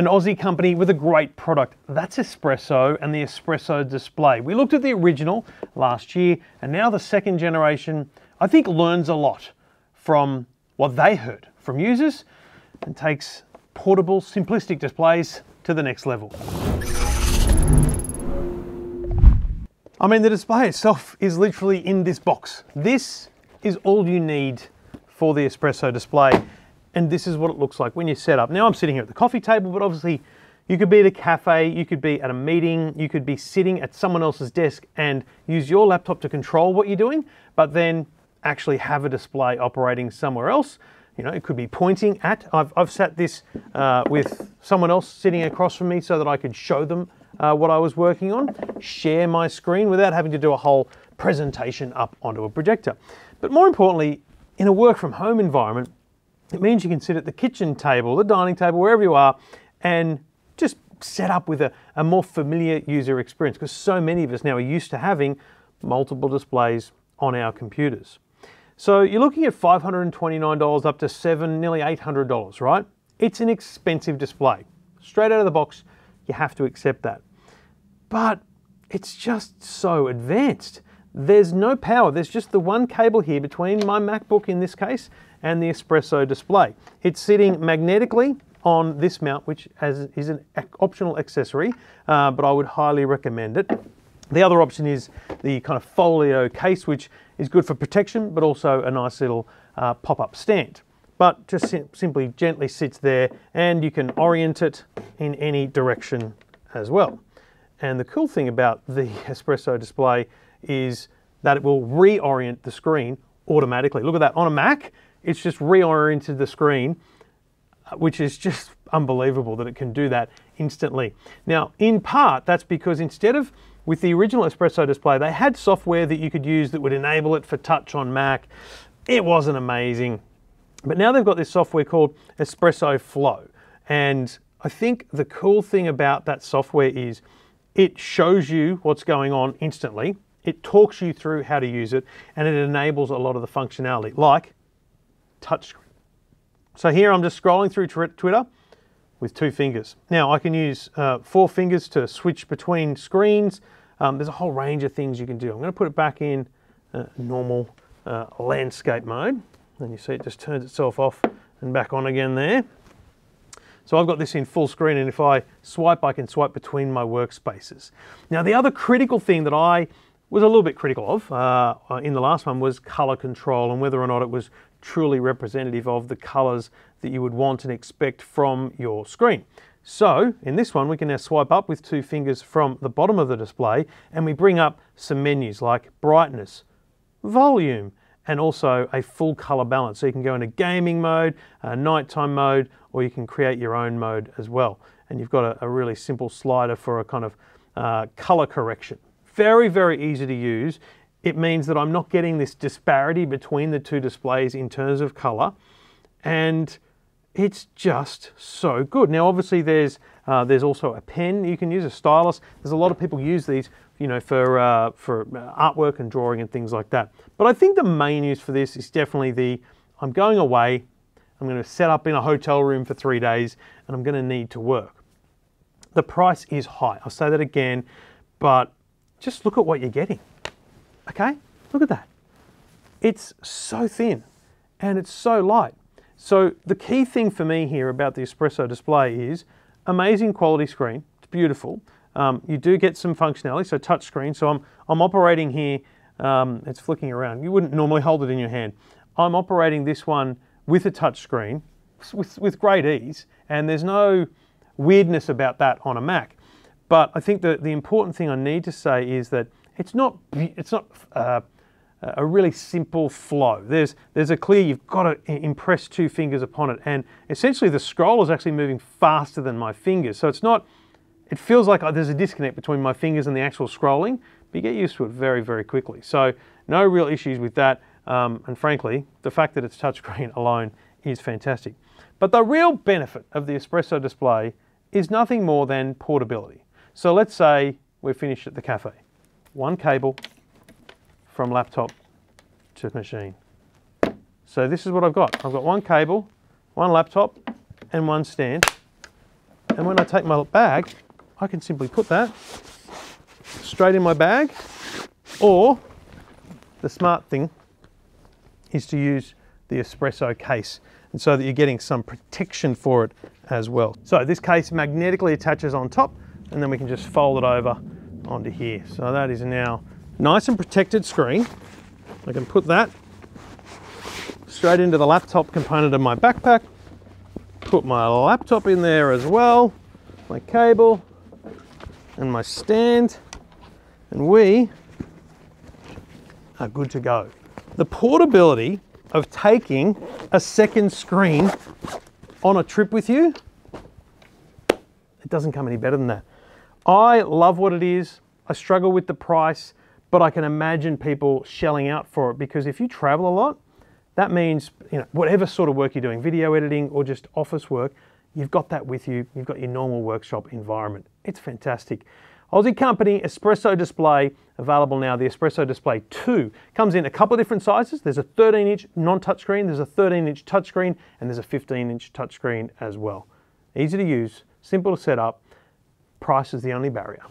an Aussie company with a great product. That's Espresso and the Espresso display. We looked at the original last year and now the second generation, I think learns a lot from what they heard from users and takes portable, simplistic displays to the next level. I mean, the display itself is literally in this box. This is all you need for the espresso display. And this is what it looks like when you set up. Now I'm sitting here at the coffee table, but obviously you could be at a cafe, you could be at a meeting, you could be sitting at someone else's desk and use your laptop to control what you're doing, but then actually have a display operating somewhere else. You know, it could be pointing at, I've, I've sat this uh, with someone else sitting across from me so that I could show them uh, what I was working on, share my screen without having to do a whole presentation up onto a projector. But more importantly, in a work from home environment, it means you can sit at the kitchen table, the dining table, wherever you are, and just set up with a, a more familiar user experience because so many of us now are used to having multiple displays on our computers. So you're looking at $529 up to seven, nearly $800, right? It's an expensive display. Straight out of the box, you have to accept that. But it's just so advanced. There's no power. There's just the one cable here between my MacBook in this case and the Espresso display. It's sitting magnetically on this mount, which has, is an optional accessory, uh, but I would highly recommend it. The other option is the kind of folio case, which is good for protection, but also a nice little uh, pop-up stand. But just sim simply gently sits there and you can orient it in any direction as well. And the cool thing about the Espresso display is that it will reorient the screen automatically. Look at that, on a Mac, it's just reoriented the screen, uh, which is just unbelievable that it can do that instantly. Now, in part, that's because instead of with the original Espresso display, they had software that you could use that would enable it for touch on Mac. It wasn't amazing. But now they've got this software called Espresso Flow. And I think the cool thing about that software is it shows you what's going on instantly. It talks you through how to use it and it enables a lot of the functionality like touchscreen. So here I'm just scrolling through Twitter with two fingers. Now I can use uh, four fingers to switch between screens. Um, there's a whole range of things you can do. I'm going to put it back in uh, normal uh, landscape mode. And you see it just turns itself off and back on again there. So I've got this in full screen and if I swipe, I can swipe between my workspaces. Now the other critical thing that I was a little bit critical of uh, in the last one was color control and whether or not it was truly representative of the colors that you would want and expect from your screen. So in this one, we can now swipe up with two fingers from the bottom of the display and we bring up some menus like brightness, volume, and also a full color balance. So you can go into gaming mode, uh, nighttime mode, or you can create your own mode as well. And you've got a, a really simple slider for a kind of uh, color correction. Very, very easy to use. It means that I'm not getting this disparity between the two displays in terms of color. And it's just so good. Now, obviously, there's uh, there's also a pen you can use, a stylus. There's a lot of people use these you know, for, uh, for uh, artwork and drawing and things like that. But I think the main use for this is definitely the, I'm going away, I'm going to set up in a hotel room for three days, and I'm going to need to work. The price is high. I'll say that again, but just look at what you're getting. Okay? Look at that. It's so thin and it's so light. So the key thing for me here about the Espresso display is amazing quality screen. It's beautiful. Um, you do get some functionality, so touch screen. So I'm, I'm operating here, um, it's flicking around. You wouldn't normally hold it in your hand. I'm operating this one with a touch screen with, with great ease, and there's no weirdness about that on a Mac. But I think that the important thing I need to say is that it's not, it's not uh, a really simple flow. There's, there's a clear, you've got to impress two fingers upon it, and essentially the scroll is actually moving faster than my fingers. So it's not, it feels like there's a disconnect between my fingers and the actual scrolling, but you get used to it very, very quickly. So no real issues with that. Um, and frankly, the fact that it's touchscreen alone is fantastic. But the real benefit of the Espresso display is nothing more than portability. So let's say we're finished at the cafe. One cable from laptop to machine. So this is what I've got. I've got one cable, one laptop, and one stand. And when I take my bag, I can simply put that straight in my bag or the smart thing is to use the espresso case and so that you're getting some protection for it as well. So this case magnetically attaches on top and then we can just fold it over onto here. So that is now nice and protected screen. I can put that straight into the laptop component of my backpack, put my laptop in there as well, my cable and my stand, and we are good to go. The portability of taking a second screen on a trip with you, it doesn't come any better than that. I love what it is. I struggle with the price, but I can imagine people shelling out for it because if you travel a lot, that means you know whatever sort of work you're doing, video editing or just office work, you've got that with you. You've got your normal workshop environment. It's fantastic. Aussie company Espresso Display, available now. The Espresso Display 2 comes in a couple of different sizes. There's a 13 inch non-touchscreen, there's a 13 inch touchscreen, and there's a 15 inch touchscreen as well. Easy to use, simple to set up, price is the only barrier.